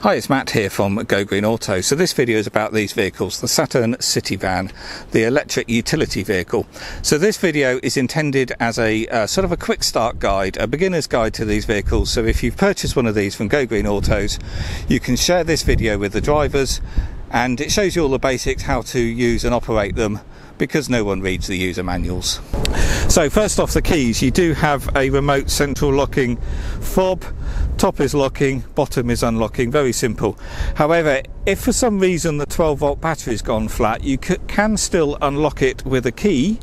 Hi, it's Matt here from Go Green Auto. So this video is about these vehicles, the Saturn City Van, the electric utility vehicle. So this video is intended as a uh, sort of a quick start guide, a beginner's guide to these vehicles. So if you've purchased one of these from Go Green Autos, you can share this video with the drivers and it shows you all the basics, how to use and operate them because no one reads the user manuals. So first off the keys, you do have a remote central locking fob. Top is locking, bottom is unlocking, very simple. However, if for some reason the 12 volt battery's gone flat, you can still unlock it with a key,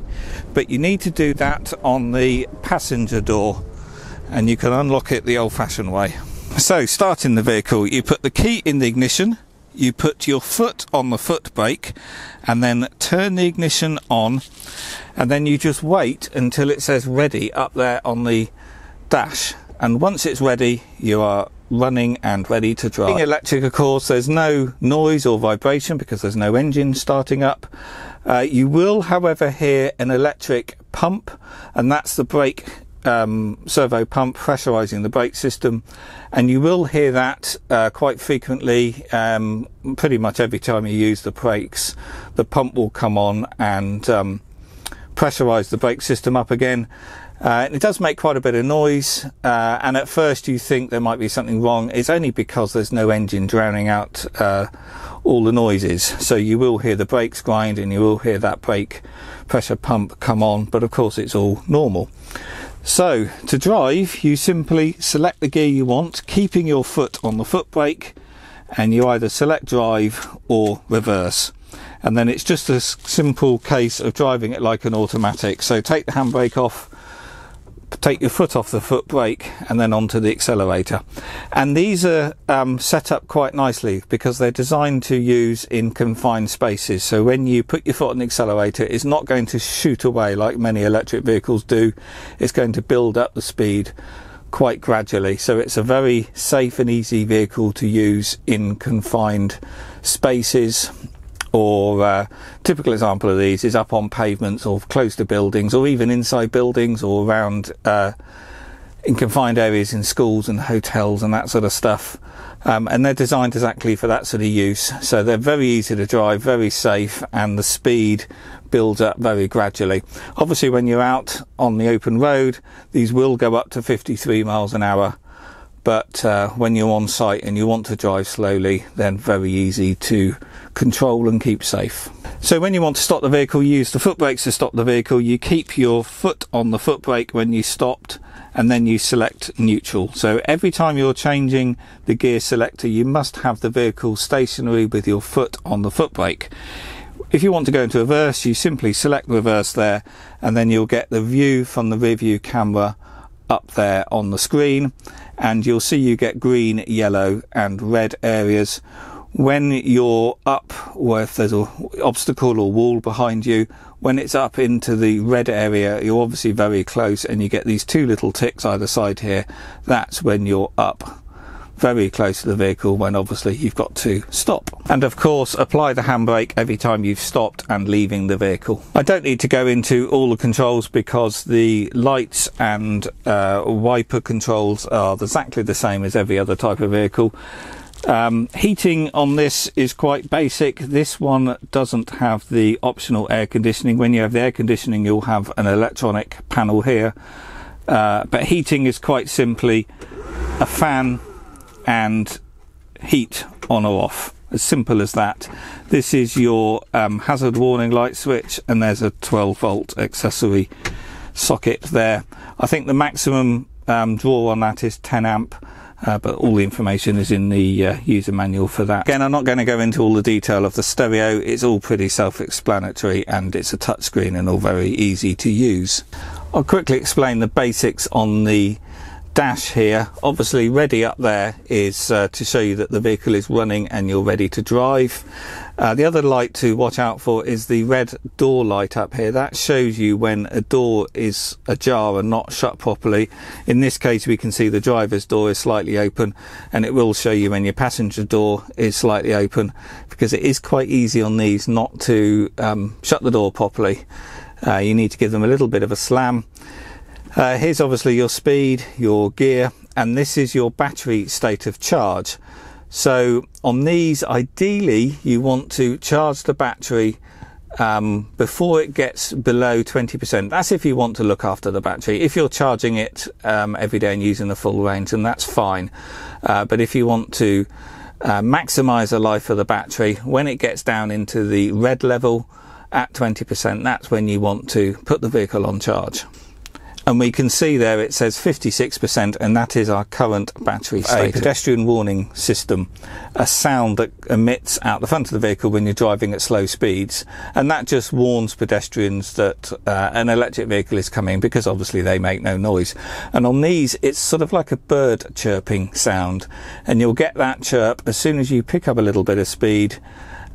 but you need to do that on the passenger door and you can unlock it the old fashioned way. So starting the vehicle, you put the key in the ignition, you put your foot on the foot brake and then turn the ignition on and then you just wait until it says ready up there on the dash and once it's ready you are running and ready to drive. Being electric of course there's no noise or vibration because there's no engine starting up. Uh, you will however hear an electric pump and that's the brake um, servo pump pressurizing the brake system, and you will hear that uh, quite frequently. Um, pretty much every time you use the brakes, the pump will come on and um, pressurize the brake system up again. Uh, it does make quite a bit of noise, uh, and at first you think there might be something wrong. It's only because there's no engine drowning out uh, all the noises. So you will hear the brakes grind and you will hear that brake pressure pump come on, but of course it's all normal. So to drive, you simply select the gear you want, keeping your foot on the foot brake, and you either select drive or reverse. And then it's just a simple case of driving it like an automatic. So take the handbrake off, take your foot off the foot brake and then onto the accelerator. And these are um, set up quite nicely because they're designed to use in confined spaces. So when you put your foot on the accelerator, it's not going to shoot away like many electric vehicles do. It's going to build up the speed quite gradually. So it's a very safe and easy vehicle to use in confined spaces or uh, typical example of these is up on pavements or close to buildings or even inside buildings or around uh, in confined areas in schools and hotels and that sort of stuff. Um, and they're designed exactly for that sort of use. So they're very easy to drive, very safe, and the speed builds up very gradually. Obviously, when you're out on the open road, these will go up to 53 miles an hour but uh, when you're on site and you want to drive slowly, then very easy to control and keep safe. So when you want to stop the vehicle, you use the foot brakes to stop the vehicle. You keep your foot on the foot brake when you stopped and then you select neutral. So every time you're changing the gear selector, you must have the vehicle stationary with your foot on the foot brake. If you want to go into reverse, you simply select reverse there and then you'll get the view from the rear view camera up there on the screen and you'll see you get green, yellow and red areas. When you're up, or if there's an obstacle or wall behind you, when it's up into the red area, you're obviously very close and you get these two little ticks either side here. That's when you're up very close to the vehicle when obviously you've got to stop. And of course, apply the handbrake every time you've stopped and leaving the vehicle. I don't need to go into all the controls because the lights and uh, wiper controls are exactly the same as every other type of vehicle. Um, heating on this is quite basic. This one doesn't have the optional air conditioning. When you have the air conditioning, you'll have an electronic panel here. Uh, but heating is quite simply a fan and heat on or off. As simple as that. This is your um, hazard warning light switch, and there's a 12 volt accessory socket there. I think the maximum um, draw on that is 10 amp. Uh, but all the information is in the uh, user manual for that. Again, I'm not going to go into all the detail of the stereo. It's all pretty self-explanatory and it's a touchscreen and all very easy to use. I'll quickly explain the basics on the dash here. Obviously ready up there is uh, to show you that the vehicle is running and you're ready to drive. Uh, the other light to watch out for is the red door light up here. That shows you when a door is ajar and not shut properly. In this case we can see the driver's door is slightly open and it will show you when your passenger door is slightly open because it is quite easy on these not to um, shut the door properly. Uh, you need to give them a little bit of a slam uh, here's obviously your speed, your gear, and this is your battery state of charge. So on these, ideally, you want to charge the battery um, before it gets below 20%. That's if you want to look after the battery. If you're charging it um, every day and using the full range, then that's fine. Uh, but if you want to uh, maximize the life of the battery, when it gets down into the red level at 20%, that's when you want to put the vehicle on charge and we can see there it says 56% and that is our current battery state. A pedestrian warning system, a sound that emits out the front of the vehicle when you're driving at slow speeds and that just warns pedestrians that uh, an electric vehicle is coming because obviously they make no noise. And on these it's sort of like a bird chirping sound and you'll get that chirp as soon as you pick up a little bit of speed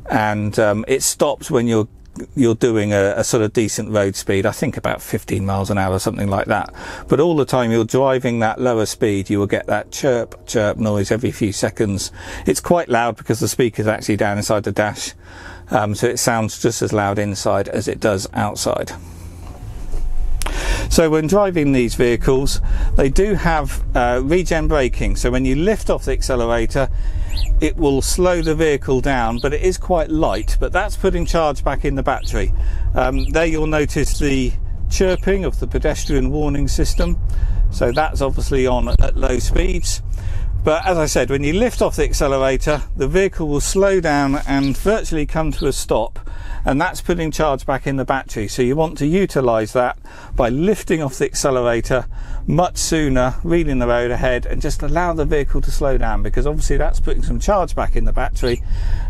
and um, it stops when you're you're doing a, a, sort of decent road speed, I think about 15 miles an hour, or something like that. But all the time you're driving that lower speed, you will get that chirp, chirp noise every few seconds. It's quite loud because the speaker's actually down inside the dash. Um, so it sounds just as loud inside as it does outside. So when driving these vehicles, they do have uh, regen braking. So when you lift off the accelerator, it will slow the vehicle down, but it is quite light. But that's putting charge back in the battery. Um, there you'll notice the chirping of the pedestrian warning system. So that's obviously on at low speeds. But as I said, when you lift off the accelerator, the vehicle will slow down and virtually come to a stop. And that's putting charge back in the battery. So you want to utilize that by lifting off the accelerator much sooner, reading the road ahead, and just allow the vehicle to slow down because obviously that's putting some charge back in the battery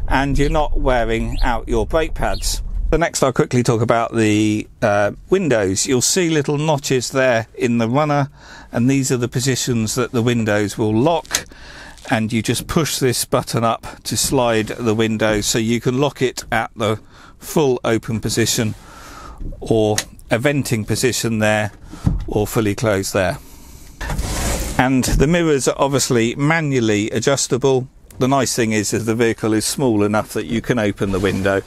and you're not wearing out your brake pads. So next I'll quickly talk about the uh, windows. You'll see little notches there in the runner and these are the positions that the windows will lock and you just push this button up to slide the window so you can lock it at the full open position or a venting position there or fully closed there. And the mirrors are obviously manually adjustable. The nice thing is, is the vehicle is small enough that you can open the window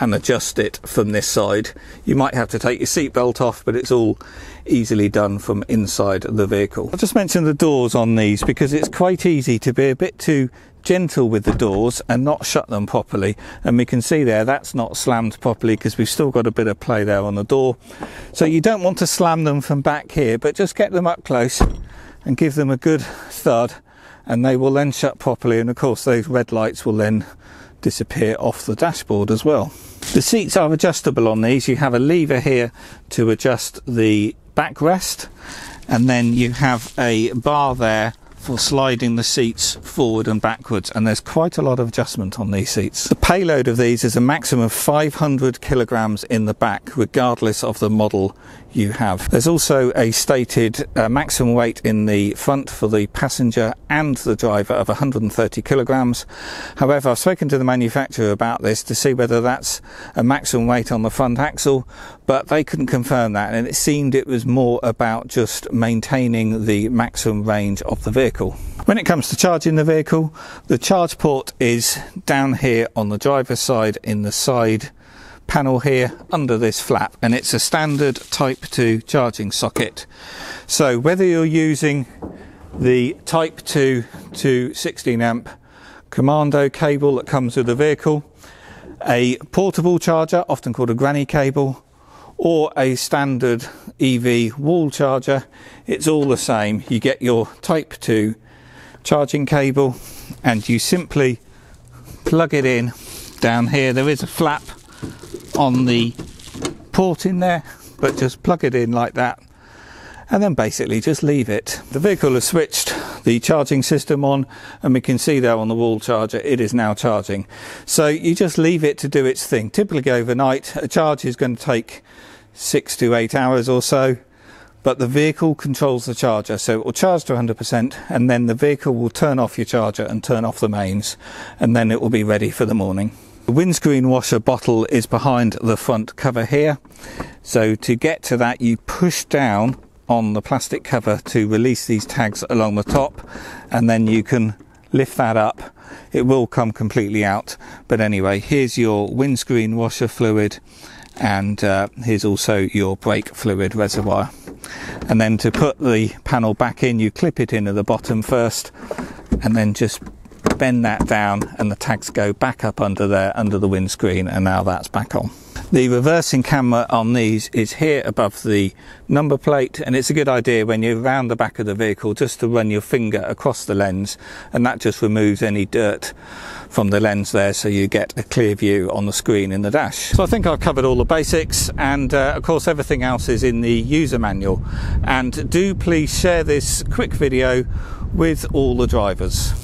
and adjust it from this side. You might have to take your seatbelt off, but it's all easily done from inside the vehicle. I'll just mention the doors on these because it's quite easy to be a bit too gentle with the doors and not shut them properly. And we can see there that's not slammed properly because we've still got a bit of play there on the door. So you don't want to slam them from back here, but just get them up close and give them a good thud and they will then shut properly. And of course those red lights will then disappear off the dashboard as well. The seats are adjustable on these. You have a lever here to adjust the backrest and then you have a bar there for sliding the seats forward and backwards and there's quite a lot of adjustment on these seats. The payload of these is a maximum of 500 kilograms in the back regardless of the model you have. There's also a stated uh, maximum weight in the front for the passenger and the driver of 130 kilograms. However, I've spoken to the manufacturer about this to see whether that's a maximum weight on the front axle, but they couldn't confirm that and it seemed it was more about just maintaining the maximum range of the vehicle. When it comes to charging the vehicle, the charge port is down here on the driver's side in the side panel here under this flap and it's a standard type 2 charging socket. So whether you're using the type 2 to 16 amp commando cable that comes with the vehicle a portable charger often called a granny cable or a standard EV wall charger it's all the same. You get your type 2 charging cable and you simply plug it in. Down here there is a flap on the port in there, but just plug it in like that and then basically just leave it. The vehicle has switched the charging system on and we can see there on the wall charger it is now charging. So you just leave it to do its thing. Typically overnight a charge is going to take six to eight hours or so but the vehicle controls the charger so it will charge to 100% and then the vehicle will turn off your charger and turn off the mains and then it will be ready for the morning. The windscreen washer bottle is behind the front cover here. So to get to that, you push down on the plastic cover to release these tags along the top and then you can lift that up. It will come completely out. But anyway, here's your windscreen washer fluid and uh, here's also your brake fluid reservoir. And then to put the panel back in, you clip it in at the bottom first and then just bend that down and the tags go back up under there under the windscreen and now that's back on. The reversing camera on these is here above the number plate and it's a good idea when you're around the back of the vehicle just to run your finger across the lens and that just removes any dirt from the lens there so you get a clear view on the screen in the dash. So I think I've covered all the basics and uh, of course everything else is in the user manual and do please share this quick video with all the drivers.